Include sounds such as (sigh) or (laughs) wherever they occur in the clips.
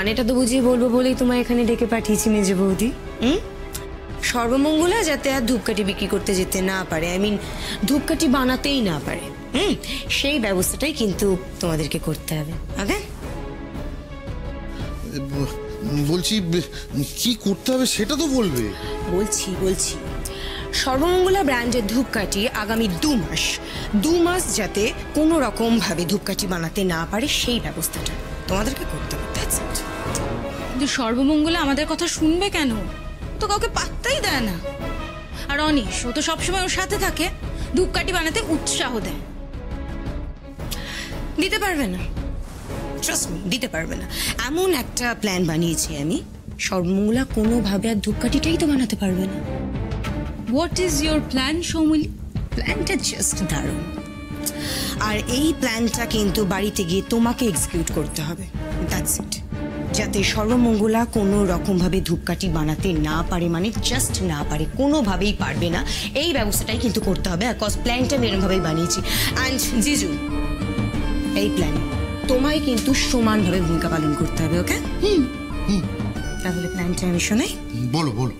মানেটা তো বুঝিয়ে বলব বলেই তোমায় এখানে ডেকে পাঠিয়েছি মেজে বৌদি। হুম? সর্বমঙ্গলা যাতে আর ধূপকাঠি বিক্রি করতে যেতে না পারে আই মিন ধূপকাঠি বানাতেই না পারে। হুম? সেই ব্যবস্থাটাই কিন্তু তোমাদেরকে করতে হবে ওকে বলছি কি করতে হবে সেটা তো বলবে। বলছি বলছি। সর্বমঙ্গলা ব্র্যান্ডের ধূপকাঠি আগামী দু মাস দু মাস যাতে কোনো রকম ভাবে ধূপকাঠি বানাতে না পারে সেই ব্যবস্থাটা তোমাদেরকে করতে হবে That's it. কিন্তু সর্বমঙ্গলে আমাদের কথা শুনবে কেন? তো কাউকে পাত্তাই দেয় না। আর অনিশ, ও তো সবসময় ওর সাথে থাকে। ধূপকাঠি বানাতে উৎসাহ দেয়। দিতে পারবে না। দিতে পারবে না। এমন একটা প্ল্যান বানিয়েছি আমি। সর্বমঙ্গলা কোনোভাবে আর ধূপকাঠিটাই তো বানাতে পারবে না। What is your plan Soumili প্ল্যানটা জাস্ট দারুণ। আর এই প্ল্যানটা কিন্তু বাড়িতে গিয়ে তোমাকে এক্সিকিউট করতে হবে। দ্যাটস ইট যাতে সর্বমঙ্গলা কোনো রকমভাবে ধূপকাঠি বানাতে না পারে মানে জাস্ট না পারে কোনোভাবেই পারবে না। এই ব্যবস্থাটাই কিন্তু করতে হবে কজ প্ল্যানটা আমি এরমভাবেই বানিয়েছি। অ্যান্ড জিজু এই প্ল্যান তোমায় কিন্তু সমানভাবে ভূমিকা পালন করতে হবে ওকে হুম হুম। তাহলে প্ল্যানটা আমি শোনাই। বলো বলো।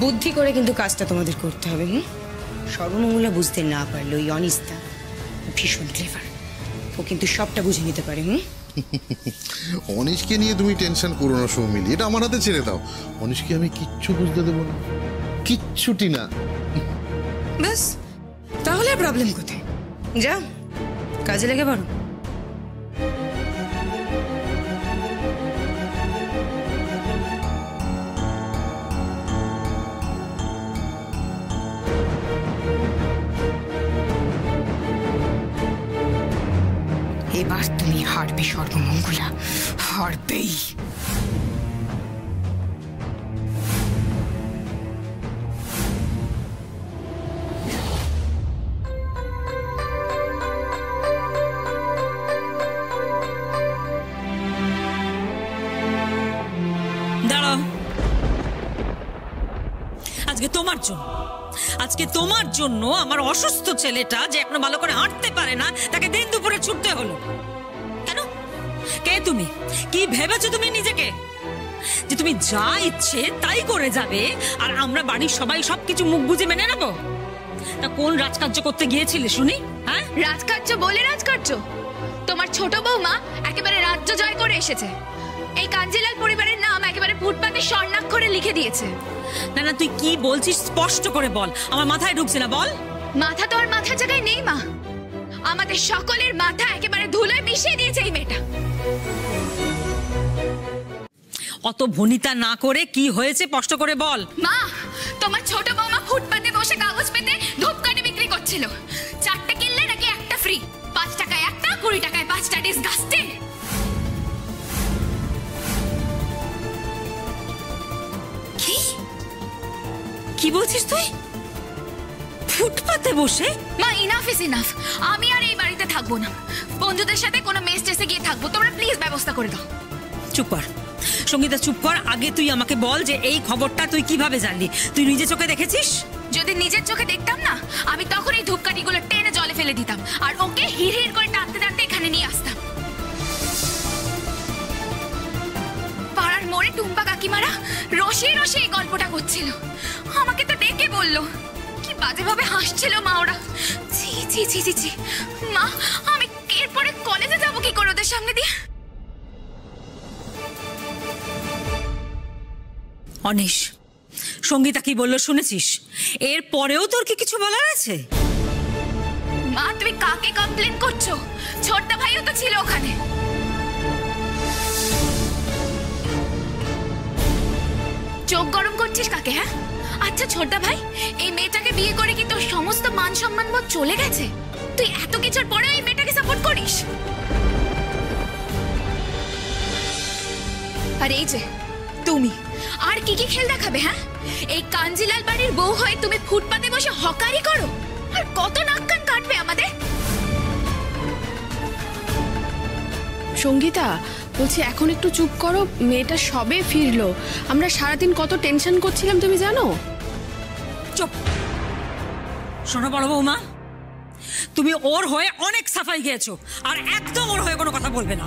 বুদ্ধি করে কিন্তু কাজটা তোমাদের করতে হবে হুম? সর্বমঙ্গলা বুঝতে না পারল ওই অনিস্তা ভীষণ ক্লেভার ও কিন্তু সবটা বুঝে নিতে পারে হুম? (laughs) অনিশকে নিয়ে তুমি টেনশন করো না সৌমিলি এটা আমার হাতে ছেড়ে দাও। অনিশকে আমি কিচ্ছু বুঝতে দেবো না। কিচ্ছুটি না। ব্যাস তাহলে প্রবলেম কোথায়? যাও কাজে লেগে পড়ো। এবার তুমি হারবে সর্বমঙ্গলা। হারবেই। দাঁড়াও। আজকে তোমার জন্য, আজকে তোমার জন্য আমার অসুস্থ ছেলেটা যে এখনও ভালো করে হাঁটতে পারে না, তাকে দিন দুপুরে ছুটতে হলো। কে তুমি? কি ভেবেছো তুমি নিজেকে? যে তুমি যা ইচ্ছে তাই করে যাবে আর আমরা বাড়ির সবাই সবকিছু মুখ বুঝে মেনে নেব? তা কোন রাজকার্য করতে গিয়েছিলে শুনি? হ্যাঁ? রাজকার্য বলে রাজকার্য? তোমার ছোট বৌমা একেবারে রাজ্য জয় করে এসেছে। এই কাঞ্জিলাল পরিবারের নাম একেবারে ফুটপাতে স্বর্ণাক্ষরে লিখে দিয়েছে। না না তুই কি বলছিস স্পষ্ট করে বল। আমার মাথায় ঢুকছে না বল। মাথা তো আর মাথার জায়গায় নেই মা। আমাদের সকলের মাথা একেবারে ধুলোয় মিশিয়ে দিয়েছে এই মেয়েটা। অত ভনিতা না করে কি হয়েছে স্পষ্ট করে বল। মা, তোমার ছোট বৌমা ফুটপাতে বসে কাগজ পেতে ধূপকাঠি বিক্রি করছিল। চারটে কিনলে নাকি একটা ফ্রি পাঁচ টাকায় একটা, কুড়ি টাকায় পাঁচটা ডিসগাস্টিং কি? কি বলছিস তুই? ফুটপাতে বসে? মা ইনাফ ইজ ইনাফ আমি আর এই বাড়িতে থাকব না। বন্ধুদের সাথে কোনো মেস টেসে গিয়ে থাকব। তোমরা প্লিজ ব্যবস্থা করে দাও। চুপ কর। সঙ্গীতা চুপ কর। আগে তুই আমাকে বল যে এই খবরটা তুই কীভাবে জানলি। তুই নিজে চোখে দেখেছিস? যদি নিজের চোখে দেখতাম না আমি তখন এই ধূপকাঠিগুলো টেনে জলে ফেলে দিতাম। আর ওকে হিড় হিড় করে টানতে টানতে এখানে নিয়ে আসতাম। পাড়ার মোড়ে টুম্পা কাকিমারা রসে রসে এই গল্পটা করছিল। আমাকে তো ডেকে বলল বাজেভাবে হাসছিল মা ওরা। ছি ছি ছি ছি ছি। মা আমি এরপরে কলেজে যাব কি করে ওদের সামনে দিয়ে? অনিশ সঙ্গীতা কি বলল শুনেছিস? এর পরেও তোর কি কিছু বলার আছে? মা তুমি কাকে কমপ্লেন করছ? ছোট্টা ভাইও তো ছিল ওখানে। চোখ গরম করছিস কাকে হ্যাঁ? আচ্ছা ছোটদা ভাই, এই মেয়েটাকে বিয়ে করে কি তোর সমস্ত মান সম্মান বোধ চলে গেছে? তুই এত কিছুর পরেও এই মেয়েটাকে সাপোর্ট করিস? আর এই যে, তুমি, আর কি কি খেল দেখাবে হ্যাঁ? এই কাঞ্জিলাল বাড়ির বউ হয়ে তুমি ফুটপাতে বসে হকারি করো? আর কত নাক কান কাটবে আমাদের? সঙ্গীতা, বলছি এখন একটু চুপ করো, মেয়েটা সবে ফিরলো। আমরা সারাদিন কত টেনশন করছিলাম তুমি জানো? চুপ। শোনো বড় বৌমা তুমি ওর হয়ে অনেক সাফাই গিয়েছো আর একদম ওর হয়ে কোনো কথা বলবে না।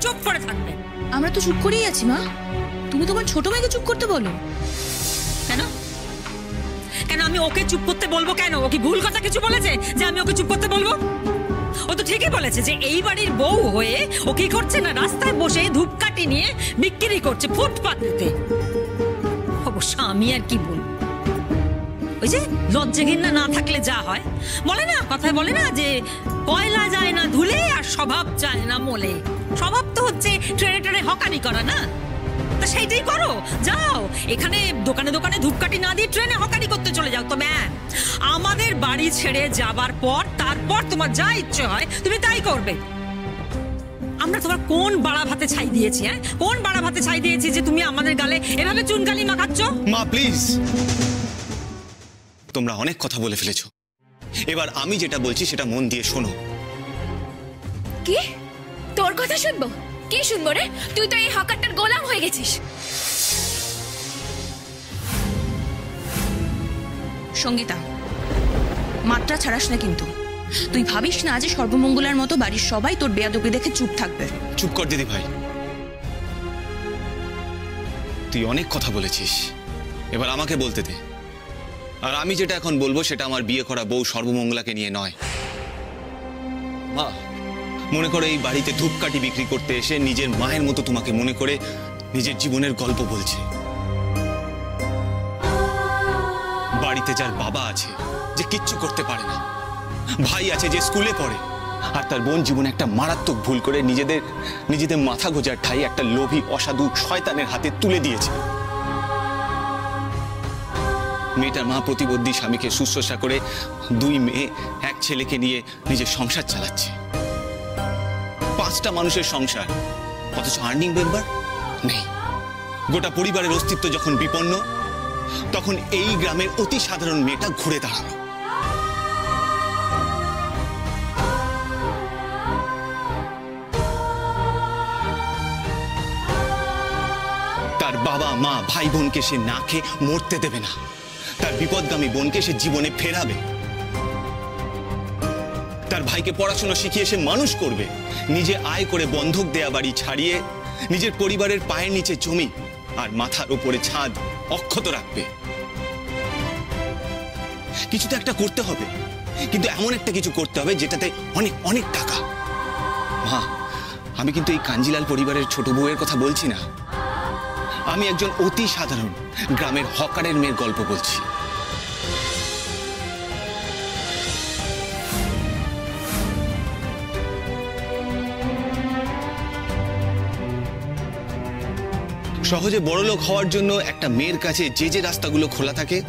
চুপ করে থাকবে। আমরা তো চুপ করেই আছি মা। তুমি তোমার ছোট মেয়েকে চুপ করতে বলো। কেন? কেন আমি ওকে চুপ করতে বলব কেন? ও কি ভুল কথা কিছু বলেছে যে আমি ওকে চুপ করতে বলব? ও তো ঠিকই বলেছে যে এই বাড়ির বউ হয়ে ও কি করছে না রাস্তায় বসে ধূপকাঠি নিয়ে বিক্রি করছে ফুটপাতে অবশ্য আমি আর কি বলব? ওই যে লজ্জা ঘৃণা না থাকলে যা হয়। বলে না কথায় বলে না যে কয়লা যায় না ধুলে আর স্বভাব যায় না মোলে। স্বভাব তো হচ্ছে ট্রেনে ট্রেনে হকারি করা না? তা সেইটাই করো যাও। এখানে দোকানে দোকানে ধূপকাঠি না দিয়ে ট্রেনে হকারি করতে চলে যাও। তবে হ্যাঁ, আমাদের বাড়ি ছেড়ে যাবার পর তারপর তোমার যা ইচ্ছে হয় তুমি তাই করবে। আমরা তোমার কোন বাড়া ভাতে ছাই দিয়েছি হ্যাঁ? কোন বাড়া ভাতে ছাই দিয়েছি যে তুমি আমাদের গালে এভাবে চুনকালি মাখাচ্ছ? মা প্লিজ। তোমরা অনেক কথা বলে ফেলেছ। এবার আমি যেটা বলছি সেটা মন দিয়ে শোনো। কি? তোর কথা শুনব? কি শুনব রে? তুই তো এই হকারটার গোলাম হয়ে গেছিস। সঙ্গীতা মাত্রা ছাড়াস না কিন্তু। তুই ভাবিস না যে সর্বমঙ্গলার মতো বাড়ির সবাই তোর বেয়াদবি দেখে চুপ থাকবে? চুপ কর দিদি ভাই। তুই অনেক কথা বলেছিস। এবার আমাকে বলতে দে। আর আমি যেটা এখন বলব, সেটা আমার বিয়ে করা বউ সর্বমঙ্গলাকে নিয়ে নয়। মা, মনে করো এই বাড়িতে ধূপকাঠি বিক্রি করতে এসে নিজের মায়ের মতো তোমাকে মনে করে নিজের জীবনের গল্প বলছে। বাড়িতে যার বাবা আছে, যে কিচ্ছু করতে পারে না। ভাই আছে যে স্কুলে পড়ে, আর তার বোন জীবনে একটা মারাত্মক ভুল করে নিজেদের নিজেদের মাথা গোজার ঠাই একটা লোভী, অসাধু, শয়তানের হাতে তুলে দিয়েছে। মেয়েটার মা প্রতিবদ্ধী স্বামীকে শুশ্রূষা করে দুই মেয়ে, এক ছেলেকে নিয়ে নিজের সংসার চালাচ্ছে। পাঁচটা মানুষের সংসার, অথচ আর্নিং মেম্বার নেই। গোটা পরিবারের অস্তিত্ব যখন বিপন্ন, তখন এই গ্রামের অতি সাধারণ মেয়েটা ঘুরে দাঁড়াল। তার বাবা, মা, ভাই বোনকে সে না খেয়ে মরতে দেবে না। তার বিপদগামী বোনকে সে জীবনে ফেরাবে। তার ভাইকে পড়াশোনা শিখিয়ে সে মানুষ করবে। নিজে আয় করে বন্ধক দেয়া বাড়ি ছাড়িয়ে নিজের পরিবারের পায়ের নিচে জমি আর মাথার উপরে ছাদ অক্ষত রাখবে। কিছু তো একটা করতে হবে, কিন্তু এমন একটা কিছু করতে হবে যেটাতে অনেক অনেক টাকা। মা, আমি কিন্তু এই কাঞ্জিলাল পরিবারের ছোট বউয়ের কথা বলছি না। আমি একজন অতি সাধারণ গ্রামের হকারের মেয়ের গল্প বলছি। সহজে বড়লোক হওয়ার জন্য একটা মেয়ের কাছে যে যে রাস্তাগুলো খোলা থাকে,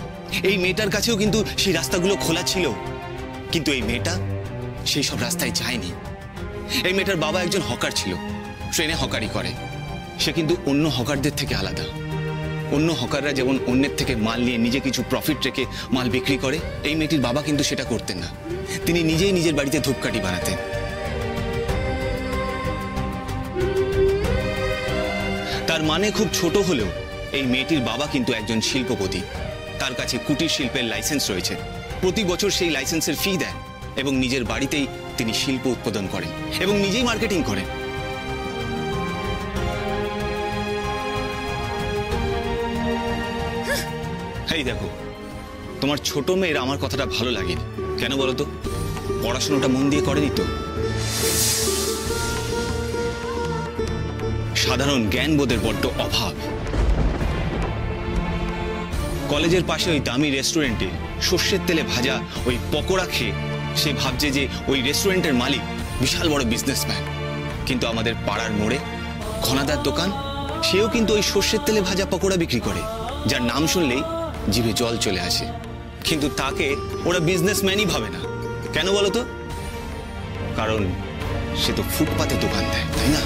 এই মেয়েটার কাছেও কিন্তু সেই রাস্তাগুলো খোলা ছিল। কিন্তু এই মেয়েটা সেই সব রাস্তায় যায়নি। এই মেয়েটার বাবা একজন হকার ছিল, ট্রেনে হকারি করে। সে কিন্তু অন্য হকারদের থেকে আলাদা। অন্য হকাররা যেমন অন্যের থেকে মাল নিয়ে নিজে কিছু প্রফিট রেখে মাল বিক্রি করে, এই মেয়েটির বাবা কিন্তু সেটা করতেন না। তিনি নিজেই নিজের বাড়িতে ধূপকাঠি বানাতেন। তার মানে খুব ছোট হলেও এই মেয়েটির বাবা কিন্তু একজন শিল্পপতি। তার কাছে কুটির শিল্পের লাইসেন্স রয়েছে। প্রতি বছর সেই লাইসেন্সের ফি দেন এবং নিজের বাড়িতেই তিনি শিল্প উৎপাদন করেন এবং নিজেই মার্কেটিং করেন। এই দেখো, তোমার ছোট মেয়ের আমার কথাটা ভালো লাগেনি। কেন বলো তো? পড়াশোনাটা মন দিয়ে করেনি তো? সাধারণ জ্ঞানবোধের বড্ড অভাব। কলেজের পাশে ওই দামি রেস্টুরেন্টে সর্ষের তেলে ভাজা ওই পকোড়া খেয়ে সে ভাবছে যে ওই রেস্টুরেন্টের মালিক বিশাল বড় বিজনেসম্যান। কিন্তু আমাদের পাড়ার মোড়ে ঘনাদার দোকান, সেও কিন্তু ওই সর্ষের তেলে ভাজা পকোড়া বিক্রি করে, যার নাম শুনলেই জিভে জল চলে আসে। কিন্তু তাকে ওরা বিজনেসম্যানই ভাবে না। কেন বলো তো কারণ সে তো ফুটপাতে দোকান দেয়, তাই না?